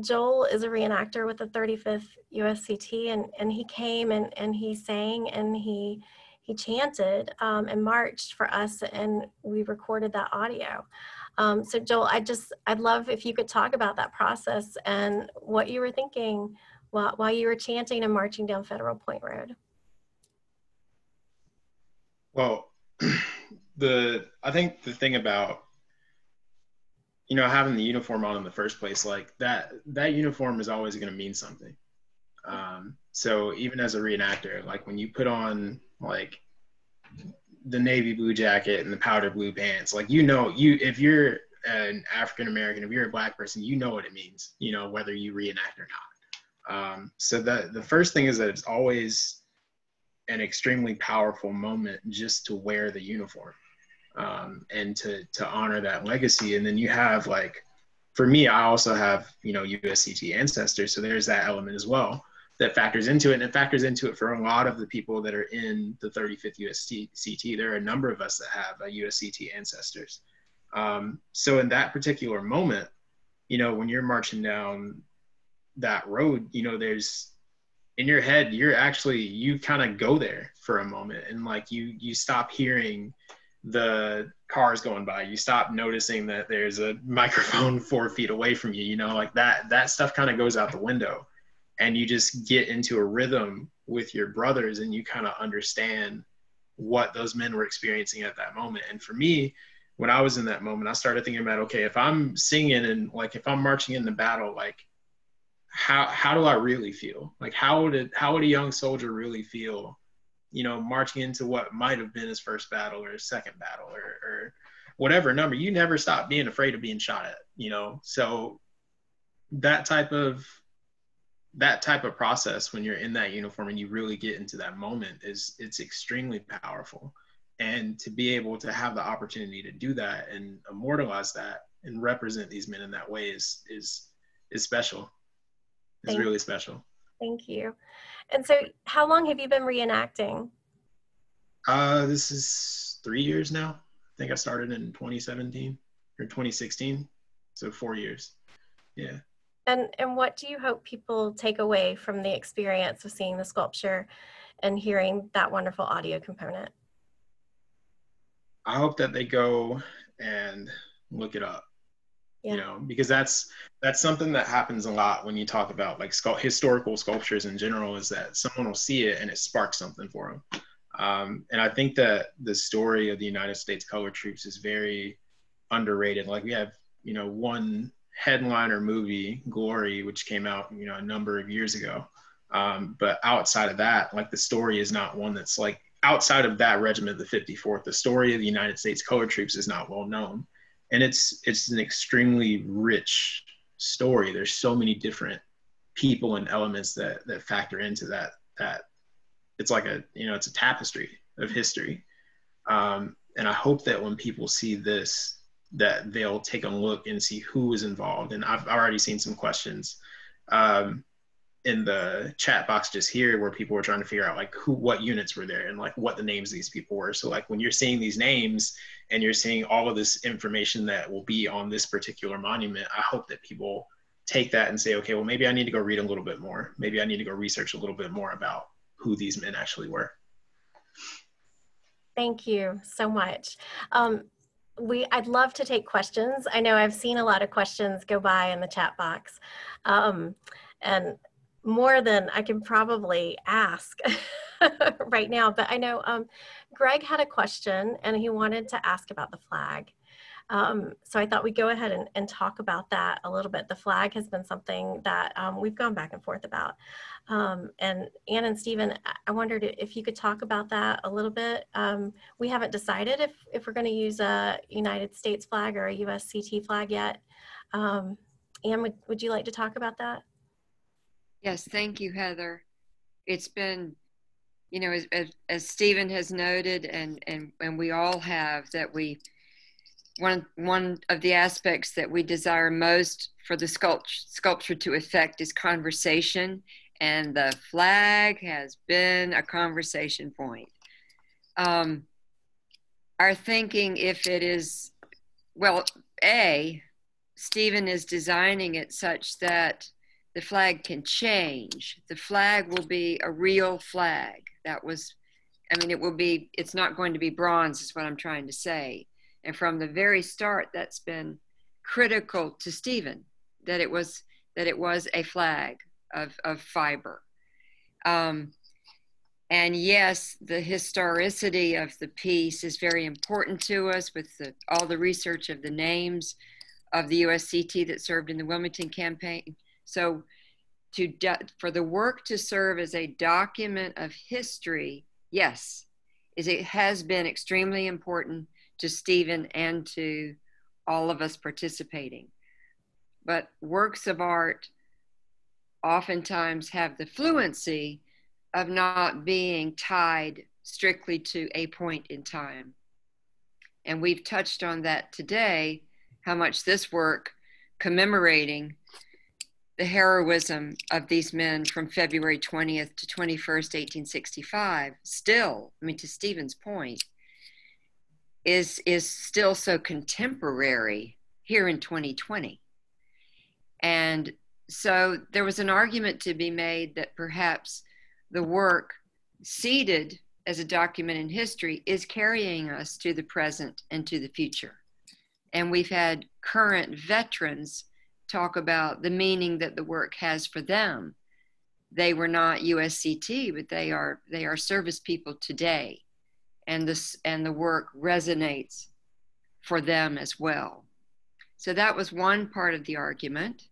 Joel is a reenactor with the 35th USCT, and, and he came and, and he sang and he he chanted um, and marched for us, and we recorded that audio. Um, so Joel, I just I'd love if you could talk about that process and what you were thinking while while you were chanting and marching down Federal Point Road. Well, the I think the thing about you know having the uniform on in the first place like that that uniform is always going to mean something. Um, so even as a reenactor like when you put on like the navy blue jacket and the powder blue pants like you know you if you're an african american if you're a black person you know what it means you know whether you reenact or not. Um, so the the first thing is that it's always an extremely powerful moment just to wear the uniform um, and to to honor that legacy. And then you have like, for me, I also have you know USCT ancestors, so there's that element as well that factors into it, and it factors into it for a lot of the people that are in the 35th USCT. There are a number of us that have a USCT ancestors. Um, so in that particular moment, you know, when you're marching down that road, you know, there's in your head, you're actually you kind of go there for a moment, and like you you stop hearing the cars going by you stop noticing that there's a microphone four feet away from you you know like that that stuff kind of goes out the window. And you just get into a rhythm with your brothers and you kind of understand what those men were experiencing at that moment. And for me when i was in that moment i started thinking about okay if i'm singing and like if i'm marching in the battle like how how do i really feel? Like how would it how would a young soldier really feel you know, marching into what might have been his first battle or his second battle or, or whatever number, you never stop being afraid of being shot at, you know? So that type of, that type of process when you're in that uniform and you really get into that moment is it's extremely powerful. And to be able to have the opportunity to do that and immortalize that and represent these men in that way is is is special. It's really special thank you and so, how long have you been reenacting? Uh, this is three years now. I think I started in 2017 or 2016, so four years. Yeah. And and what do you hope people take away from the experience of seeing the sculpture and hearing that wonderful audio component? I hope that they go and look it up yeah. you know because that's that's something that happens a lot when you talk about like sculpt- historical sculptures in general is that someone will see it and it sparks something for them um, and i think that the story of the united states colored troops is very underrated. Like we have you know one headliner movie glory which came out you know a number of years ago. Um, but outside of that like the story is not one that's like outside of that regiment the 54th the story of the united states colored troops is not well known and it's it's an extremely rich story. There's so many different people and elements that that factor into that that it's like a you know it's a tapestry of history. Um, and i hope that when people see this that they'll take a look and see who was involved. And i've already seen some questions um, in the chat box just here where people were trying to figure out like who what units were there and like what the names of these people were. So like when you're seeing these names and you're seeing all of this information that will be on this particular monument i hope that people take that and say okay well maybe i need to go read a little bit more. Maybe i need to go research a little bit more about who these men actually were. Thank you so much. Um, we i'd love to take questions. I know i've seen a lot of questions go by in the chat box. Um, and more than I can probably ask right now. But I know um, Greg had a question and he wanted to ask about the flag. Um, so I thought we'd go ahead and, and, talk about that a little bit. The flag has been something that um, we've gone back and forth about. Um, and Anne and Stephen, I wondered if you could talk about that a little bit. Um, we haven't decided if, if we're going to use a United States flag or a USCT flag yet. Um, Anne, would, would you like to talk about that? Yes, thank you, Heather. It's been you know, as, as, as Stephen has noted, and, and, and we all have, that we, one, one of the aspects that we desire most for the sculpt, sculpture to affect is conversation, and the flag has been a conversation point. Um, our thinking, if it is, well, A, Stephen is designing it such that the flag can change. The flag will be a real flag. That was, I mean, it will be, it's not going to be bronze, is what I'm trying to say. And from the very start, that's been critical to Stephen that it was that it was a flag of, of fiber. Um, and yes, the historicity of the piece is very important to us with the, all the research of the names of the USCT that served in the Wilmington campaign. So to do, for the work to serve as a document of history, yes, is it has been extremely important to Stephen and to all of us participating. But works of art oftentimes have the fluency of not being tied strictly to a point in time. And we've touched on that today, how much this work commemorating the heroism of these men from February 20th to 21st, 1865, still, I mean, to Stephen's point, is, is still so contemporary here in 2020. And so there was an argument to be made that perhaps the work seated as a document in history is carrying us to the present and to the future. And we've had current veterans talk about the meaning that the work has for them. They were not USCT, but they are they are service people today, and this and the work resonates for them as well. So that was one part of the argument.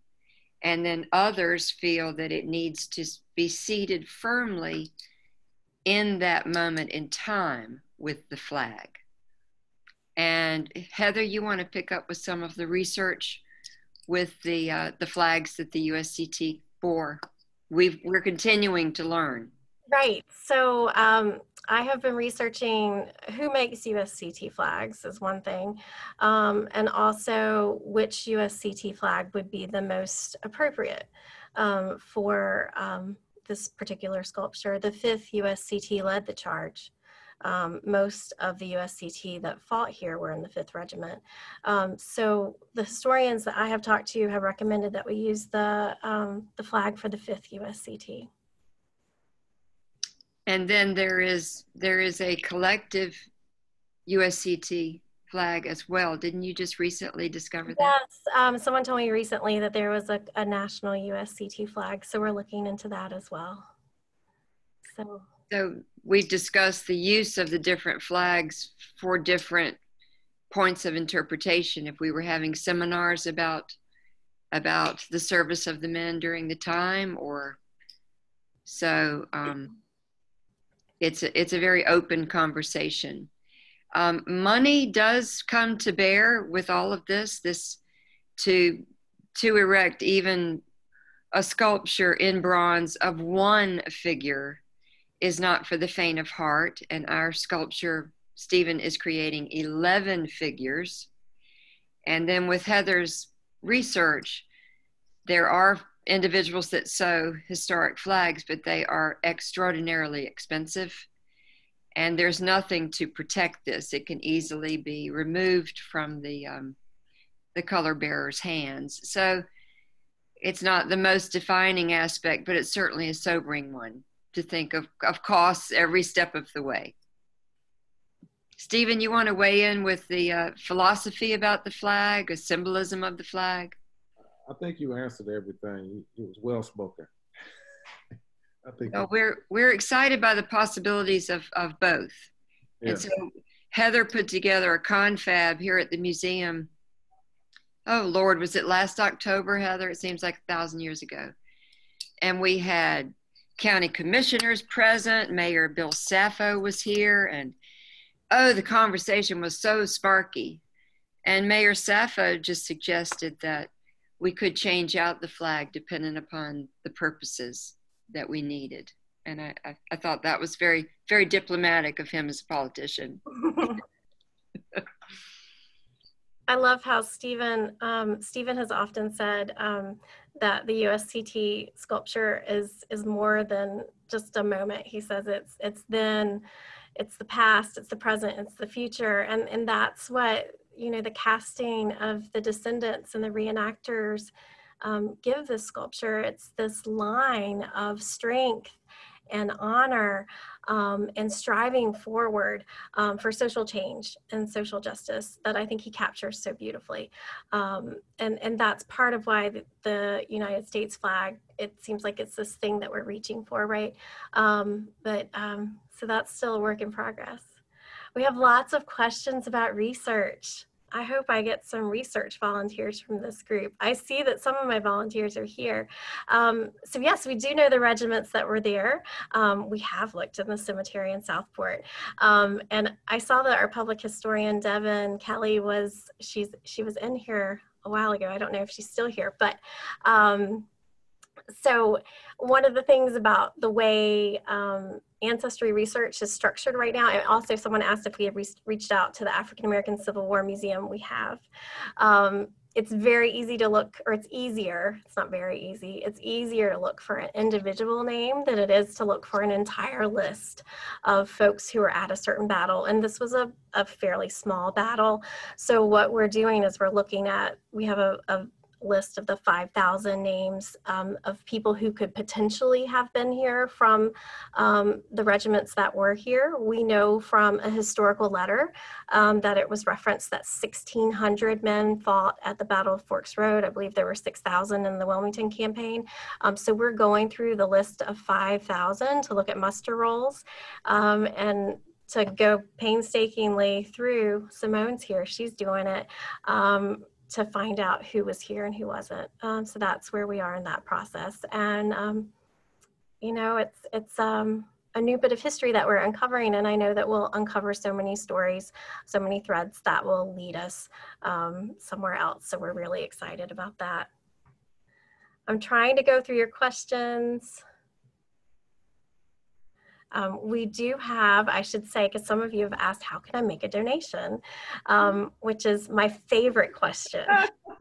And then others feel that it needs to be seated firmly in that moment in time with the flag. And Heather, you want to pick up with some of the research with the uh, the flags that the USCT bore. We've we're continuing to learn. Right. So um, I have been researching who makes USCT flags is one thing, um, and also which USCT flag would be the most appropriate um, for um, this particular sculpture. The fifth USCT led the charge. Um, most of the USCT that fought here were in the 5th Regiment. Um, so the historians that I have talked to have recommended that we use the, um, the flag for the 5th USCT. And then there is there is a collective USCT flag as well. Didn't you just recently discover that? Yes, um, someone told me recently that there was a, a national USCT flag, so we're looking into that as well. So so we've discussed the use of the different flags for different points of interpretation. If we were having seminars about about the service of the men during the time, or so um, it's a, it's a very open conversation. Um, money does come to bear with all of this. This to to erect even a sculpture in bronze of one figure is not for the faint of heart. And our sculpture, Stephen is creating 11 figures. And then with Heather's research, there are individuals that sew historic flags, but they are extraordinarily expensive. And there's nothing to protect this. It can easily be removed from the, um, the color bearer's hands. So it's not the most defining aspect, but it's certainly a sobering one to think of, of costs every step of the way. Stephen, you want to weigh in with the uh, philosophy about the flag, a symbolism of the flag? I think you answered everything. It was well spoken. I think well, we're we're excited by the possibilities of of both. Yeah. And so Heather put together a confab here at the museum. Oh Lord, was it last October, Heather? It seems like a thousand years ago. And we had county commissioners present. Mayor Bill Saffo was here, and oh, the conversation was so sparky. And Mayor Saffo just suggested that we could change out the flag depending upon the purposes that we needed. and I, I, I thought that was very very diplomatic of him as a politician. I love how Stephen um, Stephen has often said um, that the USCT sculpture is is more than just a moment. He says it's it's then, it's the past, it's the present, it's the future, and and that's what you know the casting of the descendants and the reenactors um, give this sculpture. It's this line of strength and honor um, and striving forward um, for social change and social justice that I think he captures so beautifully. Um, and, and that's part of why the, the, United States flag, it seems like it's this thing that we're reaching for, right? Um, but um, so that's still a work in progress. We have lots of questions about research. I hope I get some research volunteers from this group. I see that some of my volunteers are here. Um, so yes, we do know the regiments that were there. Um, we have looked in the cemetery in Southport. Um, and I saw that our public historian, Devin Kelly, was, she's, she was in here a while ago. I don't know if she's still here, but um, so one of the things about the way um, ancestry research is structured right now, and also someone asked if we had re reached out to the African American Civil War Museum. We have. Um, it's very easy to look, or it's easier, it's not very easy, it's easier to look for an individual name than it is to look for an entire list of folks who were at a certain battle. And this was a, a fairly small battle. So what we're doing is we're looking at, we have a, a list of the 5,000 names um, of people who could potentially have been here from um, the regiments that were here. We know from a historical letter um, that it was referenced that 1,600 men fought at the Battle of Forks Road. I believe there were 6,000 in the Wilmington campaign. Um, so we're going through the list of 5,000 to look at muster rolls um, and to go painstakingly through Simone's here. She's doing it. Um, to find out who was here and who wasn't. Um, so that's where we are in that process. And, um, you know, it's, it's um, a new bit of history that we're uncovering. And I know that we'll uncover so many stories, so many threads that will lead us um, somewhere else. So we're really excited about that. I'm trying to go through your questions. Um, we do have, I should say, because some of you have asked, how can I make a donation? Um, which is my favorite question.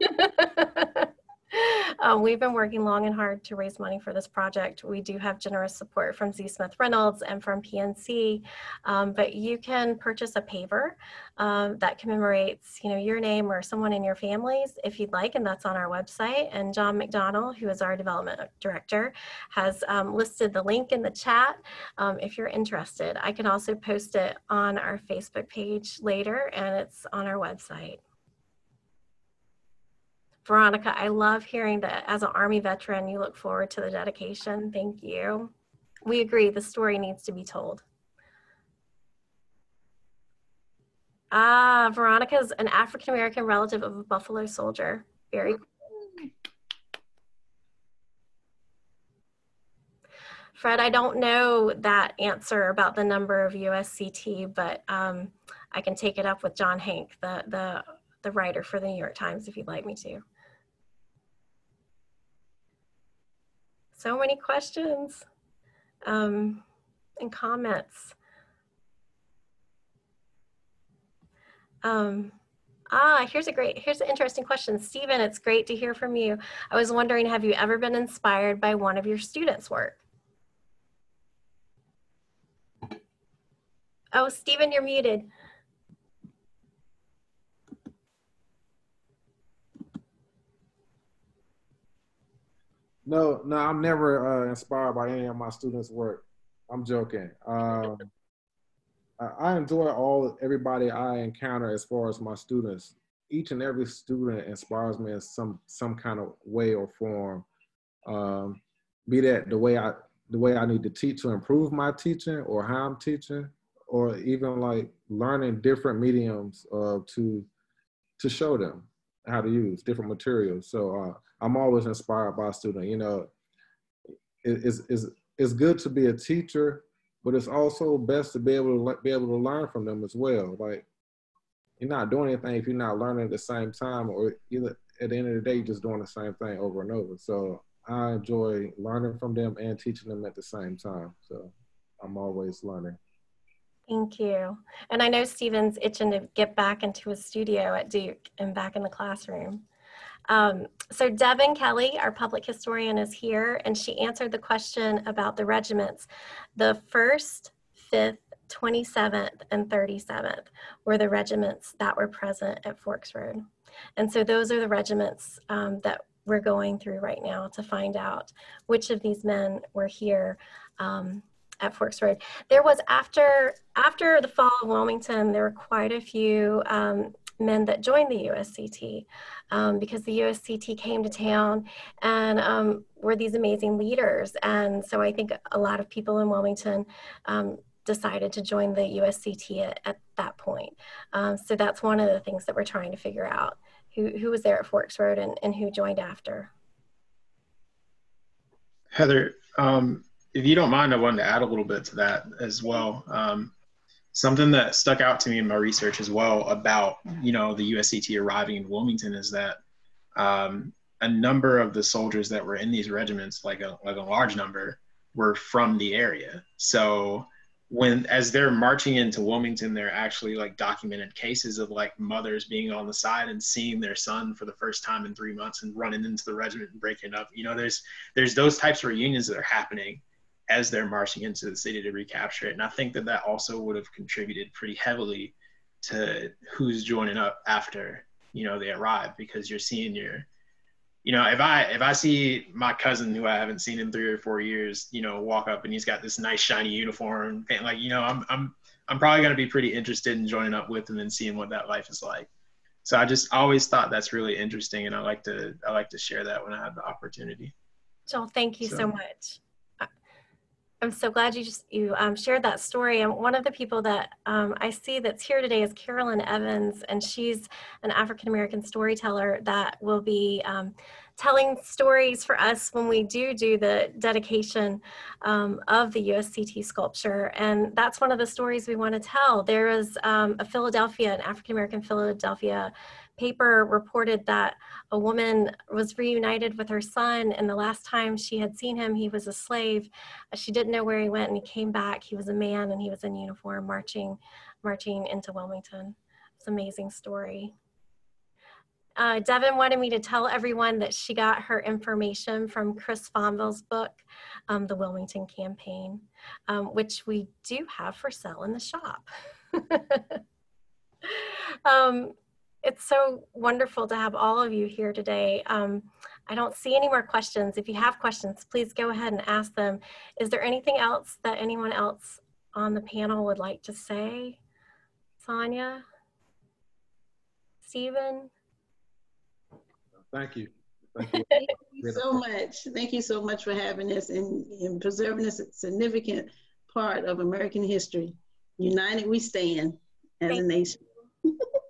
um, we've been working long and hard to raise money for this project. We do have generous support from Z. Smith Reynolds and from PNC, um, but you can purchase a paver um, that commemorates, you know, your name or someone in your families if you'd like, and that's on our website. And John McDonnell, who is our development director, has um, listed the link in the chat um, if you're interested. I can also post it on our Facebook page later, and it's on our website. Veronica, I love hearing that as an Army veteran, you look forward to the dedication. Thank you. We agree, the story needs to be told. Ah, Veronica's an African American relative of a Buffalo soldier. Very cool. Fred, I don't know that answer about the number of USCT, but um, I can take it up with John Hanc, the, the, the writer for the New York Times, if you'd like me to. so many questions um, and comments. Um, ah, here's a great, here's an interesting question. Stephen, it's great to hear from you. I was wondering, have you ever been inspired by one of your students' work? Oh, Stephen, you're muted. No, no, I'm never uh, inspired by any of my students' work. I'm joking. Um, I enjoy all everybody I encounter as far as my students. Each and every student inspires me in some some kind of way or form. Um, be that the way I the way I need to teach to improve my teaching, or how I'm teaching, or even like learning different mediums uh, to to show them how to use different materials. So uh, I'm always inspired by a student. You know, it, it's, it's, it's good to be a teacher, but it's also best to be able to be able to learn from them as well. Like you're not doing anything if you're not learning at the same time, or either at the end of the day, you're just doing the same thing over and over. So I enjoy learning from them and teaching them at the same time. So I'm always learning. Thank you. And I know Stephen's itching to get back into his studio at Duke and back in the classroom. Um, so Devin Kelly, our public historian, is here, and she answered the question about the regiments. The 1st, 5th, 27th, and 37th were the regiments that were present at Forks Road. And so those are the regiments um, that we're going through right now to find out which of these men were here um, at Forks Road. There was after after the fall of Wilmington, there were quite a few um, men that joined the USCT um, because the USCT came to town and um, were these amazing leaders. And so I think a lot of people in Wilmington um, decided to join the USCT at, at that point. Um, so that's one of the things that we're trying to figure out. Who, who was there at Forks Road and, and who joined after? Heather, um, if you don't mind, I wanted to add a little bit to that as well. Um, something that stuck out to me in my research as well about you know the USCT arriving in Wilmington is that um, a number of the soldiers that were in these regiments, like a like a large number, were from the area. So when as they're marching into Wilmington, they're actually like documented cases of like mothers being on the side and seeing their son for the first time in three months and running into the regiment and breaking up. You know, there's there's those types of reunions that are happening as they're marching into the city to recapture it. And I think that that also would have contributed pretty heavily to who's joining up after you know they arrive because you're seeing your you know if i if i see my cousin who i haven't seen in three or four years you know walk up and he's got this nice shiny uniform and like you know i'm i'm i'm probably going to be pretty interested in joining up with him and seeing what that life is like. So i just always thought that's really interesting and i like to i like to share that when i have the opportunity. So thank you so, so much I'm so glad you just you um, shared that story. And one of the people that um, I see that's here today is Carolyn Evans, and she's an African American storyteller that will be um, telling stories for us when we do do the dedication um, of the USCT sculpture. And that's one of the stories we want to tell. There is um, a Philadelphia, an African American Philadelphia paper reported that a woman was reunited with her son and the last time she had seen him he was a slave. She didn't know where he went and he came back. He was a man and he was in uniform marching marching into wilmington. It's an amazing story. Uh, Devin wanted me to tell everyone that she got her information from Chris Fonvielle's book, um, The Wilmington Campaign, um, which we do have for sale in the shop. um, it's so wonderful to have all of you here today. Um, I don't see any more questions. If you have questions, please go ahead and ask them. Is there anything else that anyone else on the panel would like to say? Sonya? Stephen? Thank you. Thank you. Thank you so much. Thank you so much for having us and, and preserving this significant part of American history. United we stand as Thank a nation.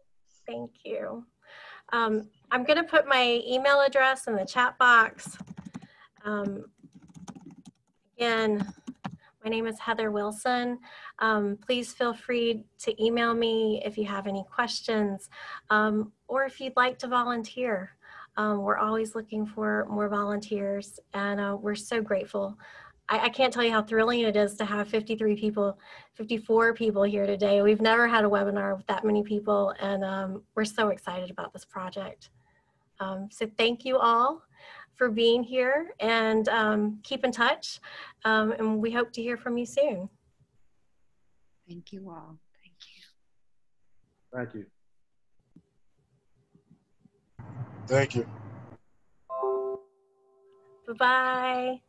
Thank you. Um, I'm going to put my email address in the chat box. Um, again, my name is Heather Wilson. Um, please feel free to email me if you have any questions um, or if you'd like to volunteer. Um, we're always looking for more volunteers and uh, we're so grateful I, I can't tell you how thrilling it is to have 53 people, 54 people here today. We've never had a webinar with that many people, and um, we're so excited about this project. Um, so thank you all for being here and um, keep in touch. Um, and we hope to hear from you soon. Thank you all. Thank you. Thank you. Thank you. Bye-bye.